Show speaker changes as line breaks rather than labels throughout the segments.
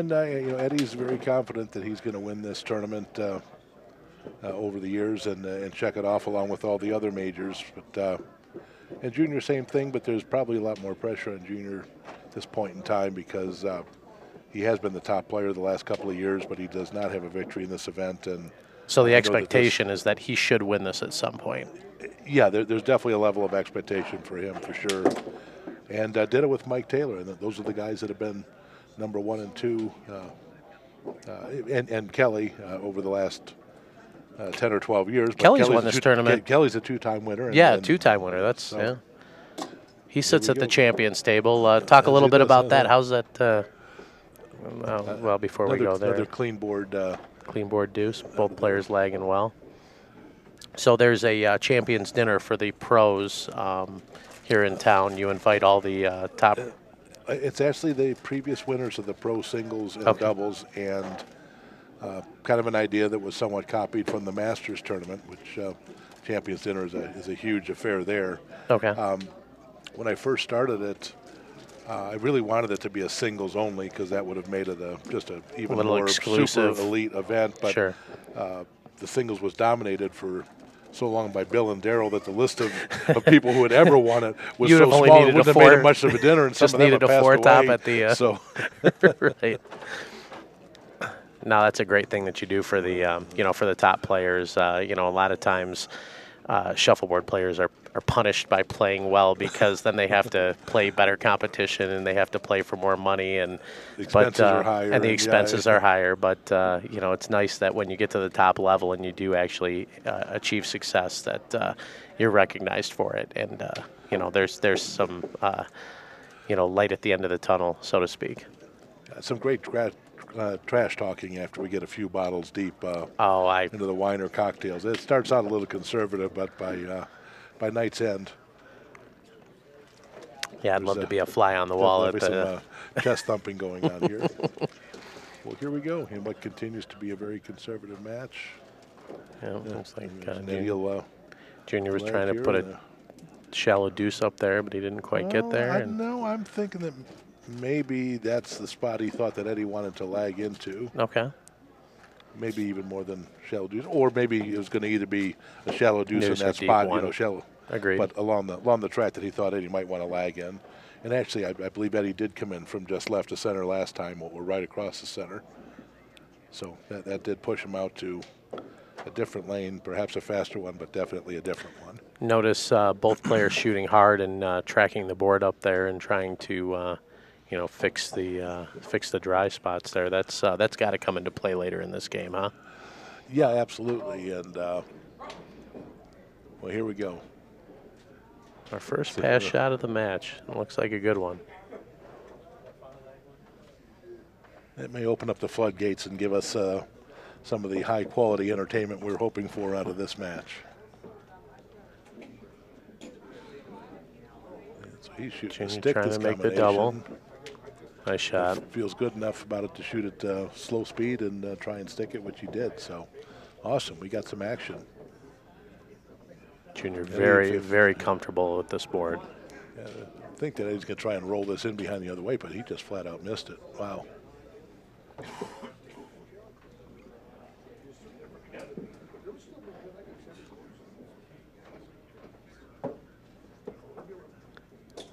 and uh, you know Eddie's very confident that he's going to win this tournament uh, uh, over the years and uh, and check it off along with all the other majors. But uh, and Junior, same thing. But there's probably a lot more pressure on Junior at this point in time because uh, he has been the top player the last couple of years, but he does not have a victory in this event. And
So the
I know that this-
expectation is that he should win this at some point.
yeah, there, there's definitely a level of expectation for him for sure. And uh, did it with Mike Taylor, and those are the guys that have been number one and two, uh, uh, and, and Kelly uh, over the last uh, 10 or 12 years. But
Kelly's
Kelly's
won
a
this
two,
tournament.
Kelly's a two-time winner. and-
Yeah, two-time winner. That's
so-
yeah. He sits at the
go.
champions table. Uh, talk a little bit about that. How's that? Uh, well, before we go there,
another clean board. Uh,
clean board deuce. Both players lagging well. So there's a uh, champions dinner for the pros um, here in town. You invite all the uh, top.
It's actually the previous winners of the pro singles and
Okay.
doubles, and uh, kind of an idea that was somewhat copied from the Masters tournament, which uh, Champions Dinner is a, is a huge affair there.
Okay.
Um, when I first started it, uh, I really wanted it to be a singles only because that would have made it a just a even
little
more
exclusive.
super elite event. But
Sure.
uh, the singles was dominated for so long by Bill and Daryl that the list of, of people who would ever won it was so
only
small it wouldn't have made it much of a dinner, and
just
some of them
needed a four top
away.
at the, uh,
so
right. No, that's a great thing that you do for the um, you know for the top players. Uh, you know, a lot of times uh, shuffleboard players are, are punished by playing well because then they have to play better competition and they have to play for more money and
The
but,
expenses
uh,
are higher
and the expenses
yeah.
are higher. But uh, you know, it's nice that when you get to the top level and you do actually uh, achieve success, that uh, you're recognized for it. And uh, you know, there's there's some uh, you know light at the end of the tunnel, so to speak.
some great tra- uh, trash talking after we get a few bottles deep uh,
Oh, I
into the wine or cocktails. It starts out a little conservative, but by uh, by night's end,
Yeah, I'd love
There's
to be a fly on the wall
there'll some uh, chest thumping going on here. well, here we go. In what continues to be a very conservative match.
yeah, looks like uh, Junior,
uh,
Junior was trying to put a shallow deuce up there, but he didn't quite get there.
I,
and-
no, I'm thinking that maybe that's the spot he thought that Eddie wanted to lag into.
okay.
Maybe even more than shallow deuce, or maybe it was going to either be a shallow deuce in that spot,
one.
you know, shallow.
Agreed.
But along the along the track that he thought Eddie might want to lag in, and actually, I, I believe Eddie did come in from just left to center last time, or right across the center. So that that did push him out to a different lane, perhaps a faster one, but definitely a different one.
Notice uh, both players shooting hard and uh, tracking the board up there and trying to, uh, you know, fix the uh, fix the dry spots there. That's uh, that's got to come into play later in this game, huh?
Yeah, absolutely, and uh, well, here we go.
Our first
See,
pass shot of the match. Looks like a good one.
It may open up the floodgates and give us uh, some of the high quality entertainment we're hoping for out of this match. He's shooting a
Junior
stick
trying to make the double. Nice shot.
Feels good enough about it to shoot at uh, slow speed and uh, try and stick it, which he did. So awesome. We got some action.
Junior very very comfortable with this board.
Yeah, I think that he's going to try and roll this in behind the other way, but he just flat out missed it. Wow.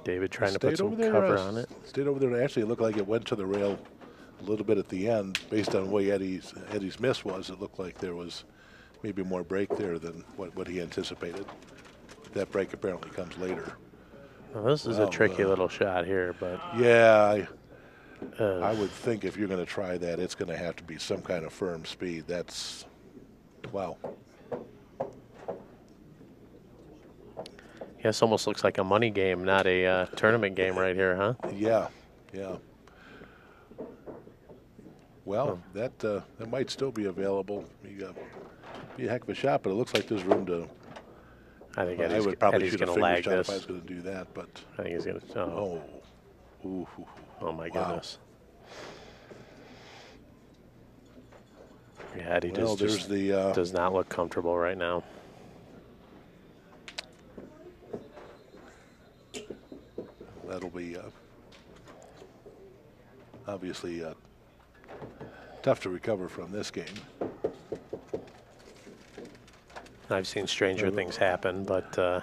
David trying to put some cover
uh,
on it.
Stayed over there. and Actually, it looked like it went to the rail a little bit at the end, based on the way Eddie's Eddie's miss was. It looked like there was maybe more break there than what, what he anticipated. That break apparently comes later.
Well, this is
Well,
a tricky
uh,
little shot here, but
Yeah, I,
uh,
I would think if you're going to try that, it's going to have to be some kind of firm speed. That's wow.
Yeah, this almost looks like a money game, not a uh, tournament game right here, huh?
Yeah, yeah. Well, that uh, that might still be available. You be a heck of a shot, but it looks like there's room to.
I think
Well, I would probably
Eddie's
shoot a
going to
finger
lag
shot if I was going to do that, but
I think he's going to. Oh,
oh, ooh,
oh my
wow.
goodness. Yeah, Eddie
well,
just
the. Uh,
does not look comfortable right now.
That'll be uh, obviously uh, tough to recover from this game.
I've seen stranger things happen, but uh,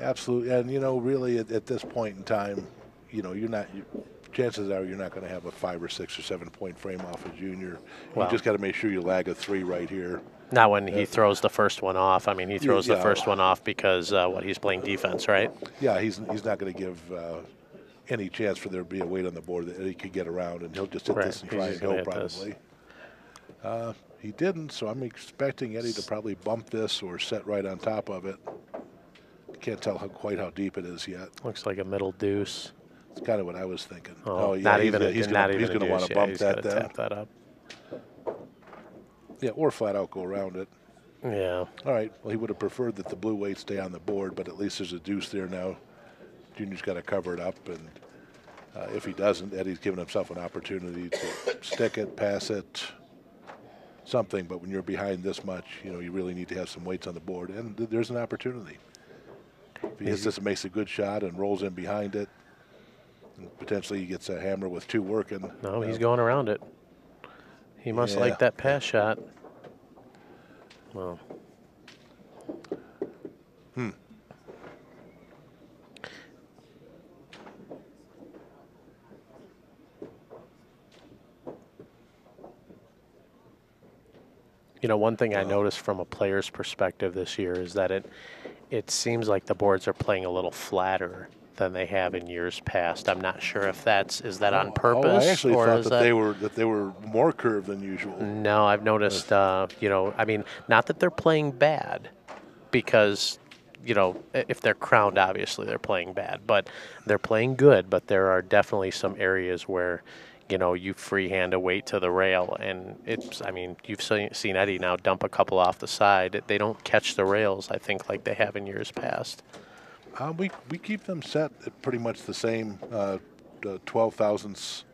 Absolutely, and you know, really, at, at this point in time, you know, you're not. You, chances are you're not going to have a five or six or seven point frame off a junior.
Wow.
You just got to make sure you lag a three right here.
not when he throws the first one off. I mean, he throws the first one off because uh, what he's playing defense, right?
Yeah, he's he's not going to give uh, any chance for there to be a weight on the board that he could get around, and he'll just hit
Right,
this and try and
gonna
go probably. Uh, he didn't, so I'm expecting Eddie to probably bump this or set right on top of it. Can't tell how, quite how deep it is yet.
Looks like a middle deuce.
It's kind of what I was thinking.
Oh,
yeah,
not
he's,
even
uh,
a,
he's
not
gonna,
even
he's gonna want to
Yeah,
bump that then.
tap that up.
Yeah, or flat out go around it.
Yeah.
All right. Well, he would have preferred that the blue weight stay on the board, but at least there's a deuce there now. Junior's got to cover it up, and uh, if he doesn't, Eddie's given himself an opportunity to stick it, pass it, something. But when you're behind this much, you know you really need to have some weights on the board, and th- there's an opportunity. If he hits this and makes a good shot and rolls in behind it, and potentially he gets a hammer with two working.
No, he's going around it. He must
Yeah.
like that pass shot. Well. You know, one thing I noticed from a player's perspective this year is that it it seems like the boards are playing a little flatter than they have in years past. I'm not sure if that's is that on purpose
Oh, I actually
or
thought
is
that, they were that they were more curved than usual.
no, I've noticed. Uh, you know, I mean, not that they're playing bad, because you know, if they're crowned, obviously they're playing bad, but they're playing good. But there are definitely some areas where, you know, you freehand a weight to the rail, and it's. I mean, you've seen, seen Eddie now dump a couple off the side. They don't catch the rails, I think, like they have in years past.
Uh, we we keep them set at pretty much the same, uh, twelve thousandths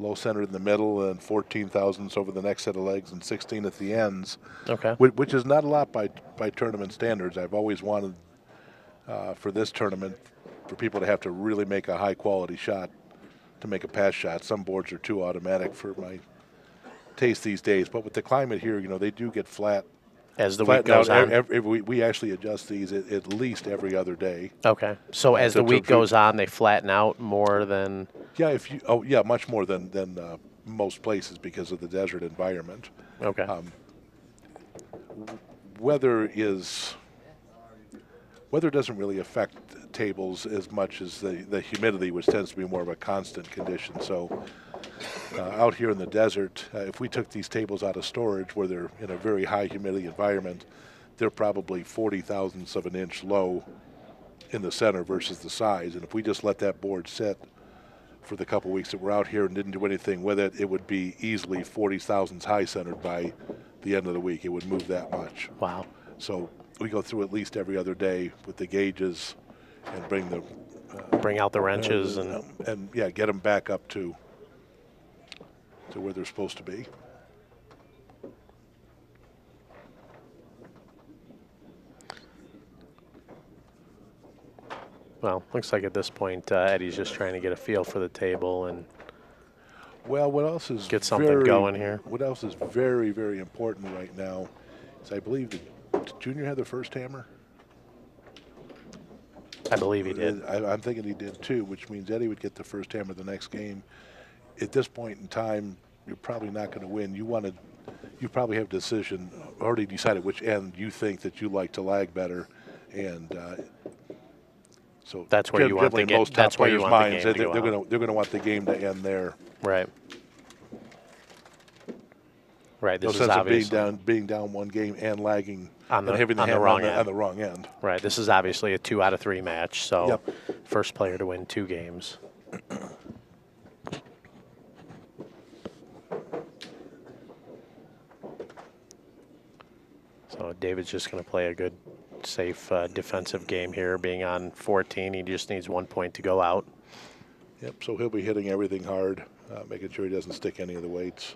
low center in the middle and fourteen thousandths over the next set of legs and sixteen at the ends,
Okay.
which, which is not a lot by by tournament standards. I've always wanted uh, for this tournament for people to have to really make a high quality shot to make a pass shot. Some boards are too automatic for my taste these days, but with the climate here, you know, they do get flat.
As the week goes on.
ev- every- we, we actually adjust these at, at least every other day.
okay. So as
so
the week goes on, they flatten out more than.
Yeah, if you oh yeah, much more than than uh, most places because of the desert environment.
Okay.
Um, Weather is weather doesn't really affect tables as much as the the humidity, which tends to be more of a constant condition. So. Uh, out here in the desert, uh, if we took these tables out of storage where they're in a very high humidity environment, they're probably 40 thousandths of an inch low in the center versus the sides. And if we just let that board sit for the couple weeks that we're out here and didn't do anything with it, it would be easily 40 thousandths high centered by the end of the week. It would move that much.
wow.
So we go through at least every other day with the gauges and bring the
Bring out the wrenches
uh,
and.
and yeah, get them back up to to where they're supposed to be.
Well, looks like at this point uh, Eddie's just trying to get a feel for the table, and
Well, what else is
Get something
very-
going here.
What else is very very important right now is I believe did Junior had the first hammer.
I believe he did.
I, I'm thinking he did too, which means Eddie would get the first hammer the next game. At this point in time, you're probably not going to win. You want to, you probably have a decision already decided which end you think that you like to lag better, and uh, so
That's where you want the
most top
that's where you
players'
want the
minds,
game
They, they're going to they're going to want the game to end there.
Right. Right.
No
This is
sense of being down being down one game and lagging
On the-
having the
on the wrong
on, the,
end.
on the wrong end.
right. This is obviously a two out of three match. So
Yep.
first player to win two games. So David's just going to play a good, safe uh, defensive game here. Being on 14, he just needs one point to go out.
Yep. So he'll be hitting everything hard, uh, making sure he doesn't stick any of the weights.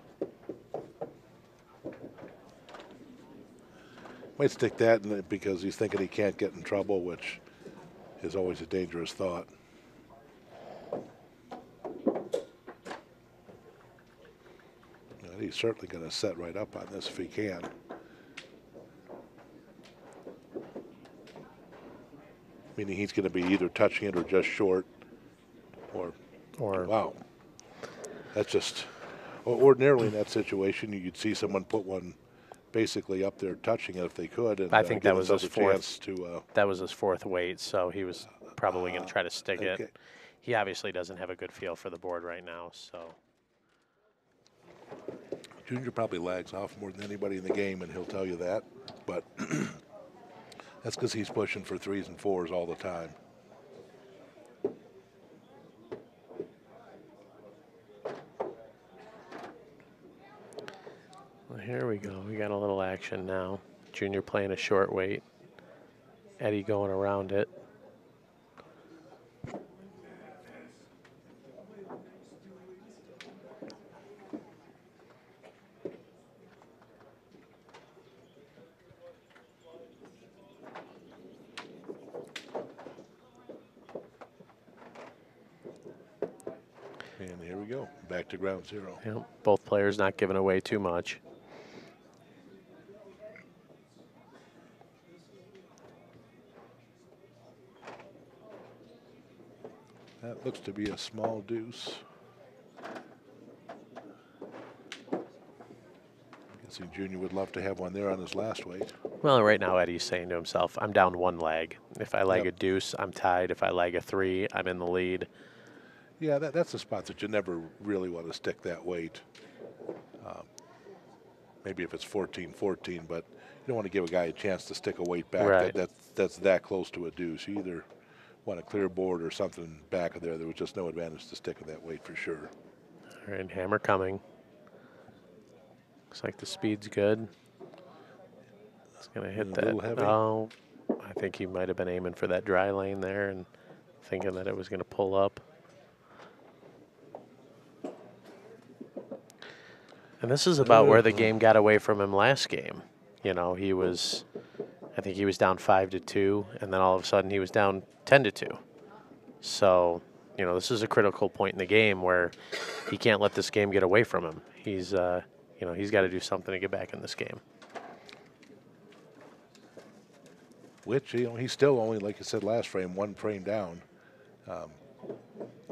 Might stick that in it because he's thinking he can't get in trouble, which is always a dangerous thought. Now, he's certainly going to set right up on this if he can. Meaning he's going to be either touching it or just short, or
Or
wow. That's just o- ordinarily in that situation you'd see someone put one basically up there touching it if they could, and
I
uh,
think
give
that was his fourth.
chance to. Uh,
that was his fourth weight, so he was probably going to try to stick
okay.
it. He obviously doesn't have a good feel for the board right now, so
Junior probably lags off more than anybody in the game, and he'll tell you that. But that's because he's pushing for threes and fours all the time.
Here we go. We got a little action now. Junior playing a short weight. Eddie going around it.
And here we go, back to ground zero.
Yep, both players not giving away too much.
That looks to be a small deuce. i Guessing Junior would love to have one there on his last weight.
Well, right now Eddie's saying to himself, "I'm down one leg. If I leg
Yep.
a deuce, I'm tied. If I leg a three, I'm in the lead."
Yeah, that, that's a spot that you never really want to stick that weight. Um, maybe if it's 14-14, but you don't want to give a guy a chance to stick a weight back
Right.
that, that's, that's that close to a deuce. Either want a clear board or something back of there. There was just no advantage to sticking that weight for sure.
All right, hammer coming. Looks like the speed's good. It's gonna hit
A
that. Oh, I think he might have been aiming for that dry lane there and thinking that it was gonna pull up. And this is about where the uh-huh. game got away from him last game. You know, he was, I think he was down five to two, and then all of a sudden he was down ten to two. So, you know, this is a critical point in the game where he can't let this game get away from him. He's, uh, you know, he's got to do something to get back in this game.
Which, you know, he's still only, like I said last frame, one frame down. Um,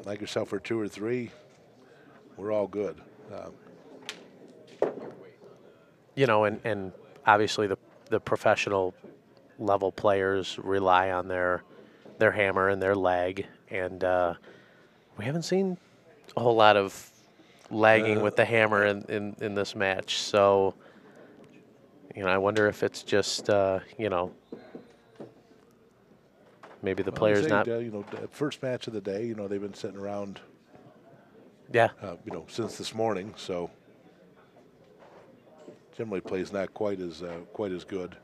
like yourself for two or three, we're all good. Um,
You know, and, and obviously the the professional level players rely on their their hammer and their leg, and uh, we haven't seen a whole lot of lagging with the hammer in, in, in this match. So, you know, I wonder if it's just uh, you know maybe the
Well,
players not
uh, you know, first match of the day. You know, they've been sitting around,
yeah
uh, you know, since this morning. So generally, plays not quite as uh, quite as good.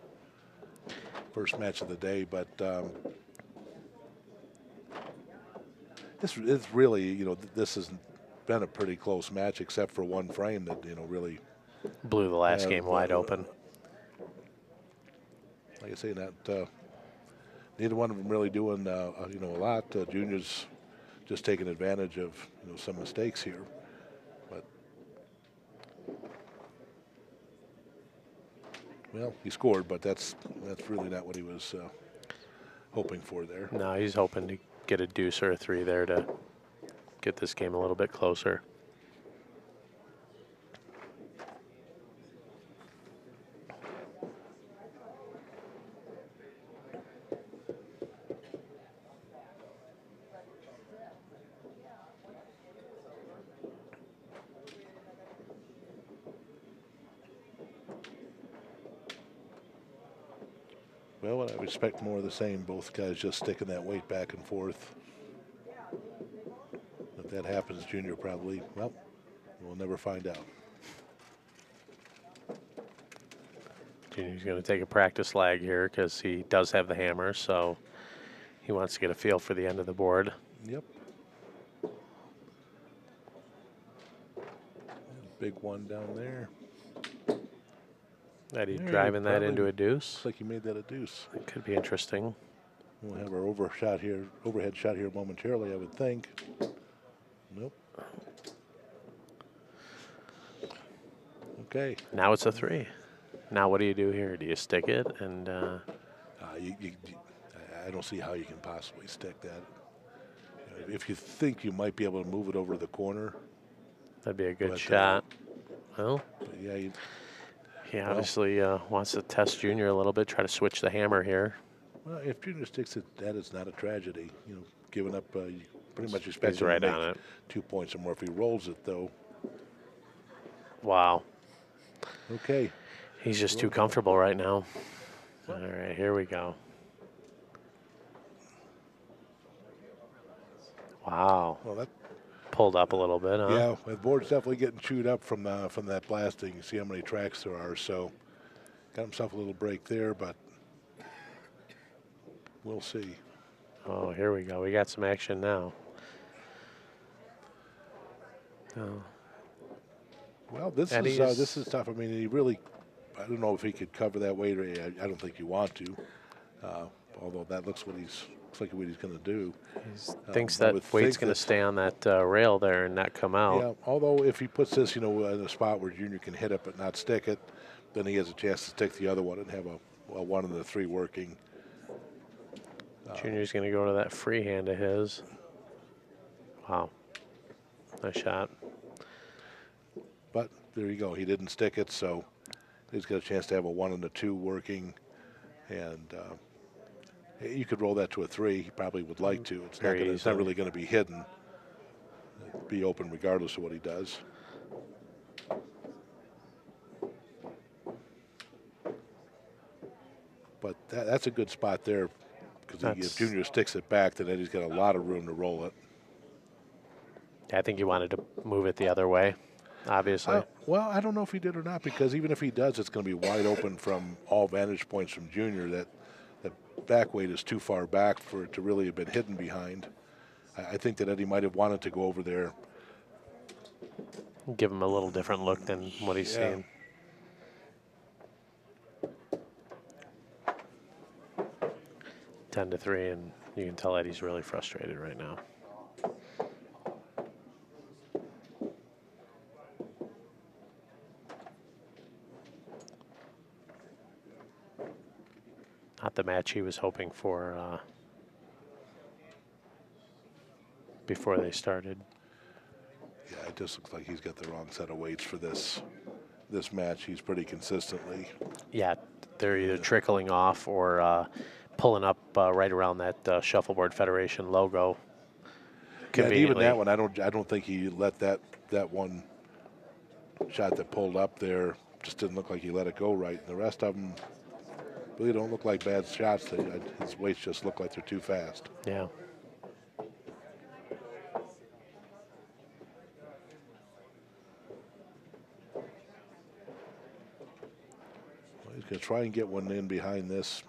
First match of the day, but um, this it's really, you know, th- this has been a pretty close match, except for one frame that you know really,
blew the last game wide
uh,
open.
like I say, not uh, neither one of them really doing uh, uh, you know a lot. Uh, juniors just taking advantage of you know some mistakes here, well, he scored, but that's that's really not what he was uh, hoping for there.
No, he's hoping to get a deuce or a three there to get this game a little bit closer.
Well, I would expect more of the same. Both guys just sticking that weight back and forth. If that happens, Junior probably well, we'll never find out.
Junior's going to take a practice lag here because he does have the hammer, so he wants to get a feel for the end of the board.
Yep. Big one down there.
Eddie
Yeah,
driving that into a deuce.
Looks like he made that a deuce.
It could be interesting.
We'll have our overshot here, overhead shot here momentarily, I would think. Nope. Okay.
Now it's a three. Now what do you do here? Do you stick it and uh,
Uh, you, you, you- I- don't see how you can possibly stick that. If you think you might be able to move it over the corner,
that'd be a good
uh,
shot? Well,
yeah, you,
he obviously uh, wants to test Junior a little bit, try to switch the hammer here.
well, if Junior sticks it, that is not a tragedy. You know, giving up, uh, pretty much expect
He's right
to make
on it.
two points or more. If he rolls it, though,
Wow.
okay.
He's just too comfortable right now. All right, here we go. Wow.
Well, that
Pulled up a little bit, huh?
yeah, the board's definitely getting chewed up from uh, from that blasting. You see how many tracks there are. So, got himself a little break there, but we'll see.
Oh, here we go. We got some action now. Oh,
Well, this is uh, this is tough. I mean, he really, I don't know if he could cover that weight. Or I, I don't think you want to. Uh, although that looks what he's looks like what he's going to do.
he thinks
I
that weight's going to stay on that uh, rail there and not come out.
Yeah. Although if he puts this, you know, in a spot where Junior can hit it but not stick it, then he has a chance to stick the other one and have a, a one and the three working.
Junior's going to go to that free hand of his. Wow. Nice shot.
But there you go. He didn't stick it, so he's got a chance to have a one and a two working. And uh, you could roll that to a three. He probably would like to. It's not, gonna, it's not really going to be hidden. It'd be open regardless of what he does. But that, that's a good spot there because if Junior sticks it back, then Eddie's got a lot of room to roll it.
I think he wanted to move it the other way, obviously.
Uh, well, I don't know if he did or not because even if he does, it's going to be wide open from all vantage points from Junior. That that back weight is too far back for it to really have been hidden behind. I, I think that Eddie might have wanted to go over there.
Give him a little different look than what he's
Yeah.
seeing. Ten to three, and you can tell Eddie's really frustrated right now. Match he was hoping for uh, before they started.
Yeah, it just looks like he's got the wrong set of weights for this this match. He's pretty consistently.
Yeah, they're either trickling off or uh, pulling up uh, right around that uh, Shuffleboard Federation logo.
Yeah, and even that one, I don't I don't think he let that that one shot that pulled up there just didn't look like he let it go right. And the rest of them really don't look like bad shots. They, uh, his weights just look like they're too fast.
Yeah.
Well, he's going to try and get one in behind this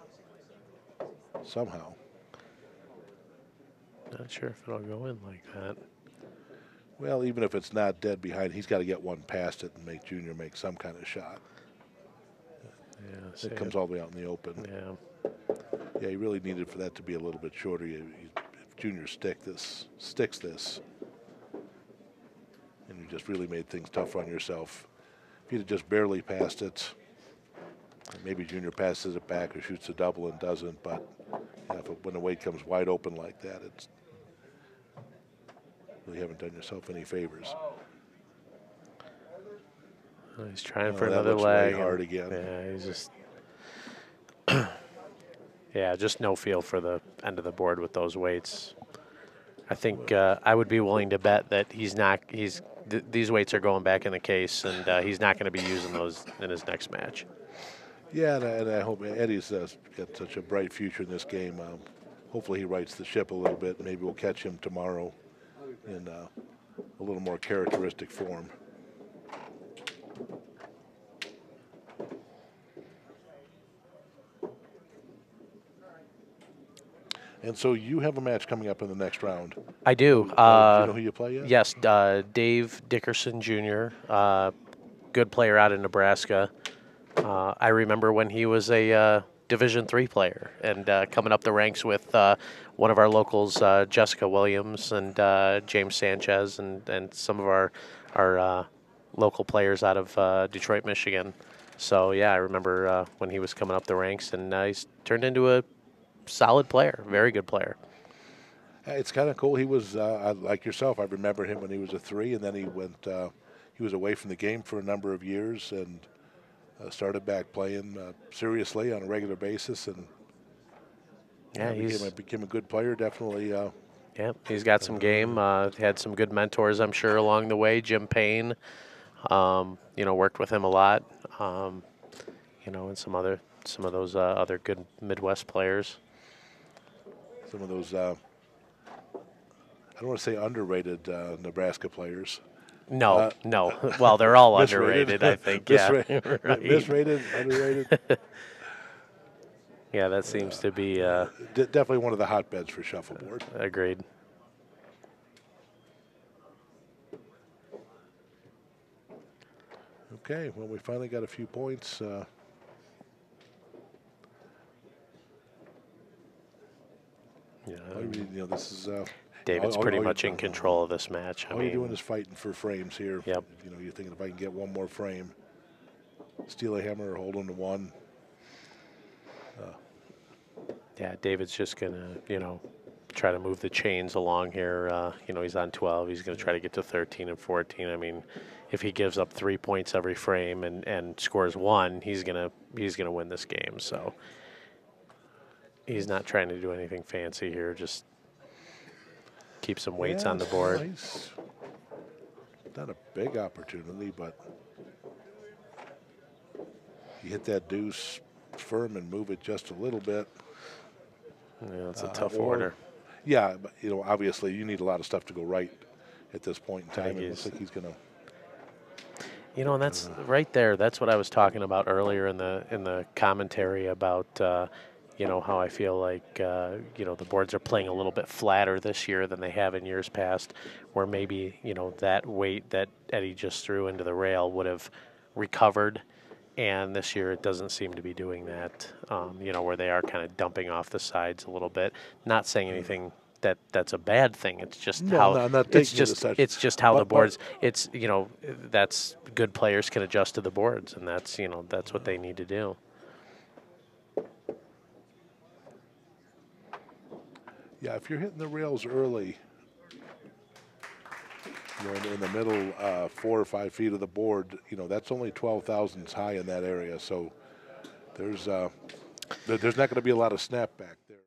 somehow.
Not sure if it'll go in like that.
Well, even if it's not dead behind, he's got to get one past it and make Junior make some kind of shot.
Yeah.
It comes all the way out in the open.
Yeah.
Yeah, he really needed for that to be a little bit shorter. You- If Junior stick this, sticks this, and you just really made things tough on yourself. If you'd have just barely passed it, maybe Junior passes it back or shoots a double and doesn't. But yeah, if it, when the weight comes wide open like that, it's really haven't done yourself any favors.
Oh, he's trying
Oh,
for another leg. and-
hard again.
Yeah, he's just. yeah, just no feel for the end of the board with those weights. I think uh, I would be willing to bet that he's not. He's th- these weights are going back in the case, and uh, he's not going to be using those in his next match.
Yeah, and I, and I hope Eddie's uh, got such a bright future in this game. Um, hopefully, he rights the ship a little bit. Maybe we'll catch him tomorrow in uh, a little more characteristic form. And so you have a match coming up in the next round.
I do.
Uh, do
Uh,
you know who you play yet?
Yes, uh, Dave Dickerson Jr., uh, good player out of Nebraska. Uh, I remember when he was a uh, Division three player and uh, coming up the ranks with uh, one of our locals, uh, Jessica Williams and uh, James Sanchez, and, and some of our our uh, local players out of uh, Detroit, Michigan. So yeah, I remember uh, when he was coming up the ranks, and uh, he's turned into a solid player, very good player.
It's kind of cool. He was uh, like yourself. I remember him when he was a three, and then he went. Uh, he was away from the game for a number of years, and uh, started back playing uh, seriously on a regular basis, and
Yeah, he's
became a, became a good player. Definitely. Uh,
yeah, he's got some game. Uh, had some good mentors, I'm sure, along the way. Jim Payne, um, you know, worked with him a lot. Um, you know, and some other some of those uh, other good Midwest players.
Some of those. Uh, I don't want to say underrated uh, Nebraska players.
No,
Uh,
no. Well, they're all underrated, I think. Yeah,
Misra-
right.
Misrated, underrated.
yeah, that seems to be uh,
De- definitely one of the hotbeds for shuffleboard.
agreed.
Okay, well, we finally got a few points.
Yeah,
all you you know, this is. Uh,
David's
all-
pretty
all
much in control of this match. I
All
mean,
you're doing is fighting for frames here.
Yep.
You know, you're thinking if I can get one more frame, steal a hammer or hold on to one.
Yeah, David's just gonna, you know, try to move the chains along here. Uh, you know, he's on 12. He's gonna try to get to 13 and 14. I mean, if he gives up three points every frame and, and scores one, he's gonna he's gonna win this game. So he's not trying to do anything fancy here. Just keep some weights on the board.
nice. Not a big opportunity, but you hit that deuce firm and move it just a little bit.
Yeah, it's a
Uh,
tough
or-
order.
Yeah, but you know, obviously you need a lot of stuff to go right at this point in time. It looks like he's gonna.
You know, and that's right there. That's what I was talking about earlier in the in the commentary about, uh, you know, how I feel like uh, you know the boards are playing a little bit flatter this year than they have in years past, where maybe you know that weight that Eddie just threw into the rail would have recovered, and this year it doesn't seem to be doing that. Um, you know, where they are kind of dumping off the sides a little bit. Not saying anything. That, that's a bad thing. It's just
No,
how
no,
it's
taking it as
just it's just how the
But- but-
boards it's you know that's good players can adjust to the boards and that's you know that's what they need to do
Yeah, if you're hitting the rails early, you know, in, the middle uh, four or five feet of the board, you know, that's only 12 thousandths high in that area. So there's uh, there's not going to be a lot of snapback